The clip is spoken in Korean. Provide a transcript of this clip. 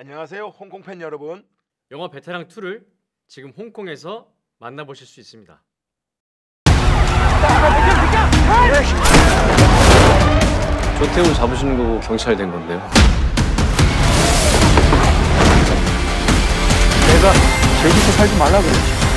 안녕하세요, 홍콩 팬 여러분. 영화 베테랑 2를 지금 홍콩에서 만나보실 수 있습니다. 조태우 잡으시는 거고 경찰 된 건데요. 내가 제주도 살지 말라 그랬지.